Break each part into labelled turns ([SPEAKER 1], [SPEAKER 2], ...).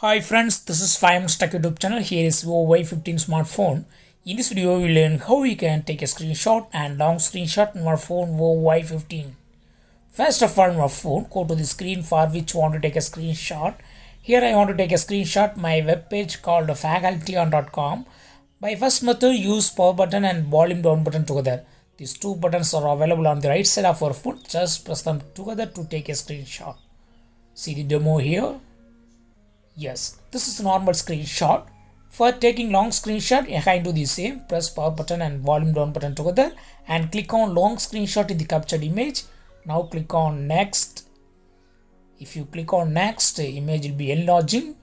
[SPEAKER 1] Hi friends, this is 5 Minutes Tech YouTube channel. Here is Vivo Y15 smartphone. In this video, we learn how you can take a screenshot and long screenshot on our phone Vivo Y15. First of all, on our phone, go to the screen for which you want to take a screenshot. Here I want to take a screenshot my web page called facultyon.com. By first method, use power button and volume down button together. These two buttons are available on the right side of our phone. Just press them together to take a screenshot. See the demo here. Yes, this is normal screenshot. For taking long screenshot, you can do the same. Press power button and volume down button together and click on long screenshot in the captured image. Now click on next. If you click on next, image will be enlarging.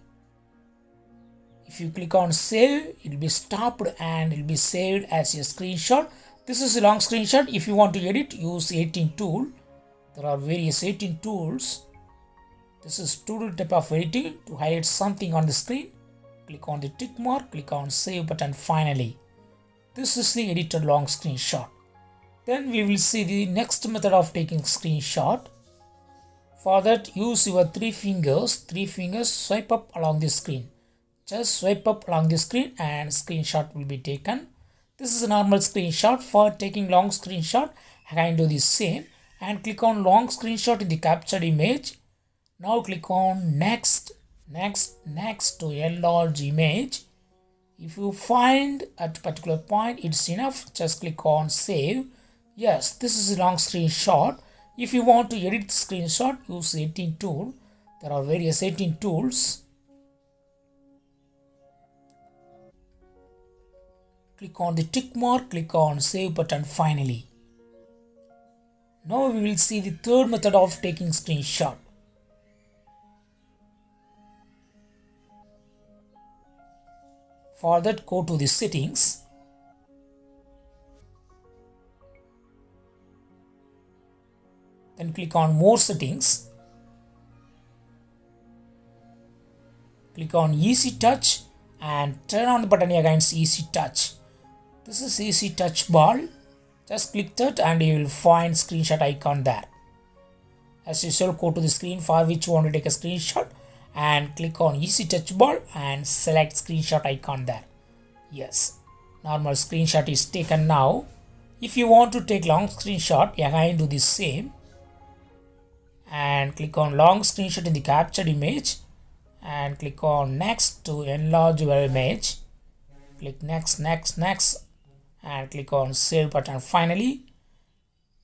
[SPEAKER 1] If you click on save, it will be stopped and it will be saved as a screenshot. This is a long screenshot. If you want to edit, use 18 tool. There are various 18 tools. This is tool type of editing to highlight something on the screen. Click on the tick mark, click on save button finally. This is the edited long screenshot. Then we will see the next method of taking screenshot. For that use your three fingers, three fingers swipe up along the screen. Just swipe up along the screen and screenshot will be taken. This is a normal screenshot. For taking long screenshot, I can do the same and click on long screenshot in the captured image now click on next next next to enlarge image. If you find at particular point it's enough. Just click on save. Yes this is a long screenshot. If you want to edit the screenshot use 18 tool. There are various 18 tools. Click on the tick mark click on save button finally. Now we will see the third method of taking screenshot for that go to the settings. Then click on more settings. Click on easy touch and turn on the button against easy touch. This is easy touch bar just click that and you will find screenshot icon there. As usual go to the screen for which you want to take a screenshot and click on easy touch ball and select screenshot icon there. Yes. Normal screenshot is taken now. If you want to take long screenshot again do the same. And click on long screenshot in the captured image. And click on next to enlarge your image. Click next next next. And click on save button. Finally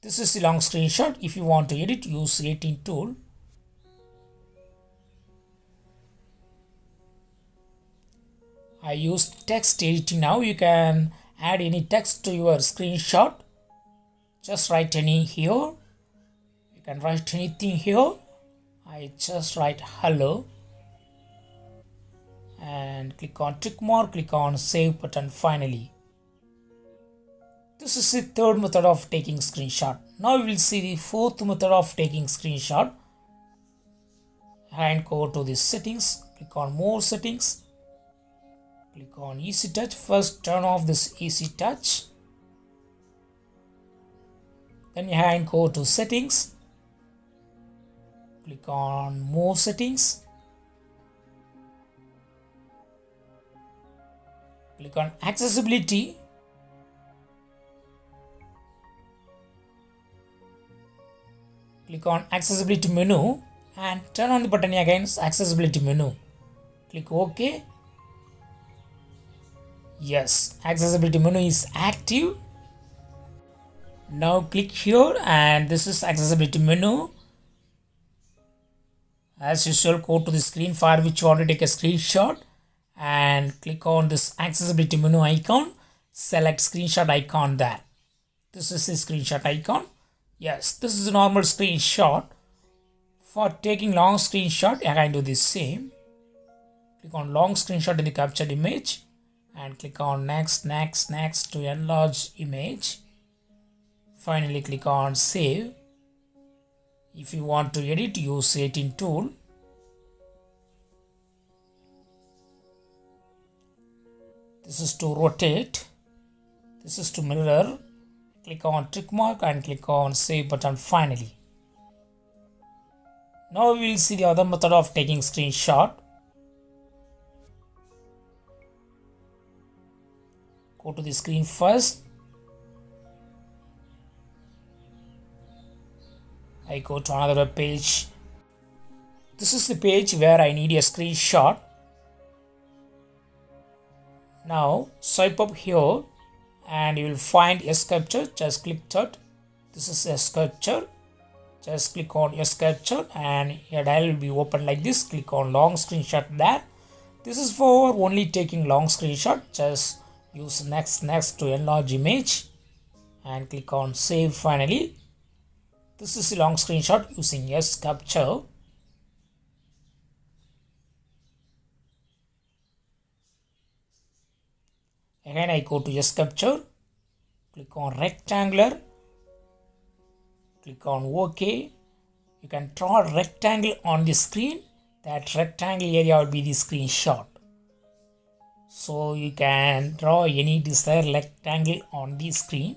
[SPEAKER 1] this is the long screenshot. If you want to edit use 18 tool I use text editing now. You can add any text to your screenshot. Just write any here. You can write anything here. I just write hello and click on tick mark, click on save button finally. This is the third method of taking screenshot. Now we will see the fourth method of taking screenshot. And go to the settings, click on more settings click on easy touch. First turn off this easy touch. Then you can go to settings. Click on more settings. Click on accessibility. Click on accessibility menu and turn on the button against accessibility menu. Click ok yes. Accessibility menu is active. Now click here and this is accessibility menu. As usual go to the screen for which you want to take a screenshot and click on this accessibility menu icon. Select screenshot icon there. This is the screenshot icon. Yes this is a normal screenshot. For taking long screenshot I can do the same. Click on long screenshot in the captured image and click on next next next to enlarge image. Finally click on save. If you want to edit use 18 tool. This is to rotate. This is to mirror. Click on tick mark and click on save button finally. Now we will see the other method of taking screenshot go to the screen first. I go to another page. This is the page where I need a screenshot. Now swipe up here and you will find a S.Capture. Just click that this is a S.Capture. Just click on your S.Capture and your dial will be open like this. Click on long screenshot there. This is for only taking long screenshot. Just use next next to enlarge image and click on save finally. This is a long screenshot using a S.Capture again I go to a S.Capture click on rectangular. Click on OK. You can draw a rectangle on the screen. That rectangle area will be the screenshot so you can draw any desired rectangle on the screen.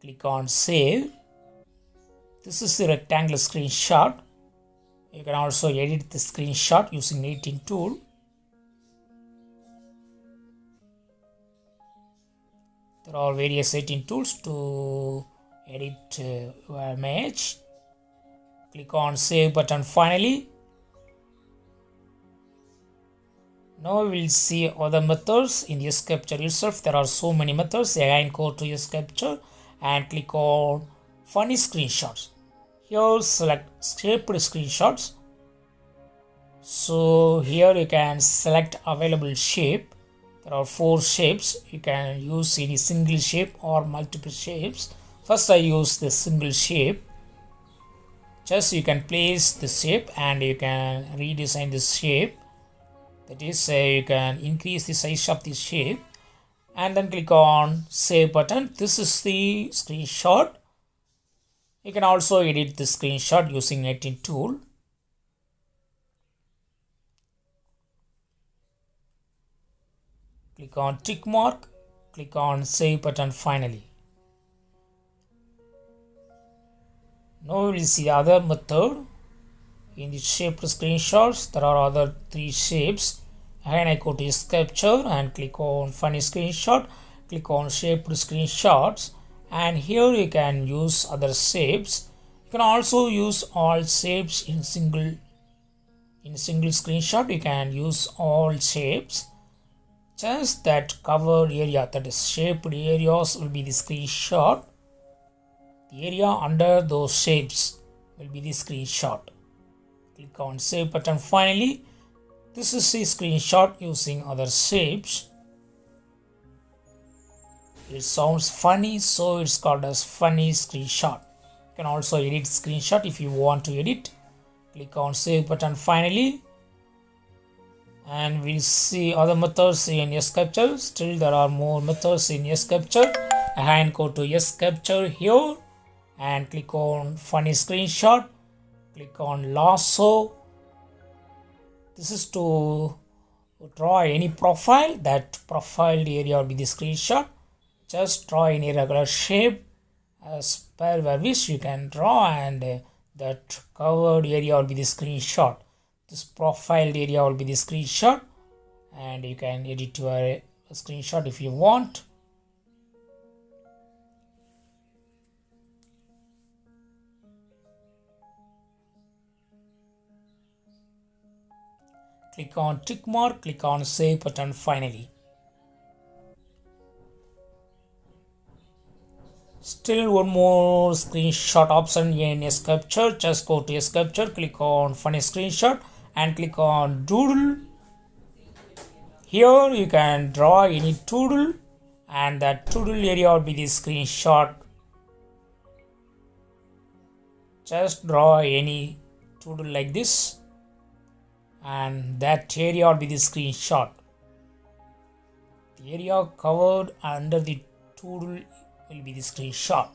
[SPEAKER 1] Click on save. This is the rectangle screenshot. You can also edit the screenshot using editing tool. There are various editing tools to edit uh, your image. Click on save button finally now we will see other methods in the S.Capture itself. There are so many methods. Again go to your S.Capture and click on funny screenshots. Here select shaped screenshots. So here you can select available shape. There are four shapes. You can use any single shape or multiple shapes. First I use the single shape. Just you can place the shape and you can redesign the shape that is uh, you can increase the size of the shape and then click on save button. This is the screenshot. You can also edit the screenshot using editing tool. Click on tick mark. Click on save button finally. Now we will see other method in the shaped screenshots there are other three shapes. And I go to S.Capture and click on funny screenshot click on shaped screenshots and here you can use other shapes. You can also use all shapes in single in single screenshot. You can use all shapes. Just that covered area that is shaped areas will be the screenshot. The area under those shapes will be the screenshot click on save button. Finally this is a screenshot using other shapes. It sounds funny so it's called as funny screenshot. You can also edit screenshot if you want to edit. Click on save button finally. And we'll see other methods in S.Capture still there are more methods in S.Capture and go to S.Capture here and click on funny screenshot click on lasso. This is to draw any profile. That profiled area will be the screenshot. Just draw any regular shape as per wish you can draw and uh, that covered area will be the screenshot. This profiled area will be the screenshot and you can edit your screenshot if you want click on tick mark click on save button finally. Still one more screenshot option in a S.Capture. Just go to a S.Capture click on funny screenshot and click on doodle. Here you can draw any doodle and that doodle area will be the screenshot. Just draw any doodle like this and that area will be the screenshot. The area covered under the tool will be the screenshot.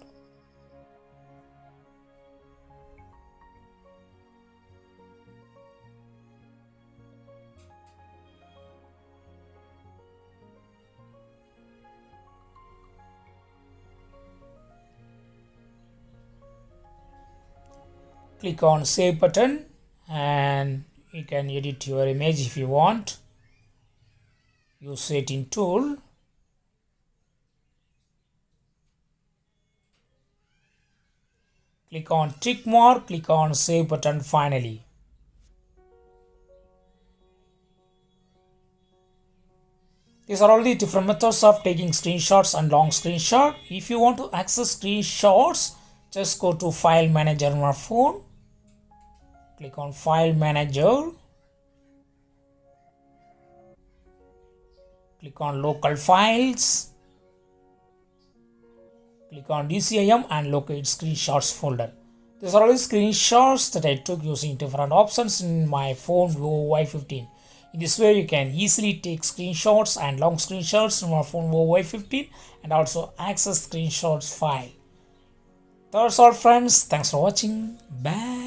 [SPEAKER 1] Click on save button and you can edit your image if you want use setting tool click on tick mark click on save button finally These are all the different methods of taking screenshots and long screenshot. If you want to access screenshots, just go to file manager on your phone. Click on file manager. Click on local files. Click on DCIM and locate screenshots folder. These are all the screenshots that I took using different options in my phone Vivo Y15. In this way, you can easily take screenshots and long screenshots from your phone Vivo Y15 and also access screenshots file. That's all friends. Thanks for watching. Bye.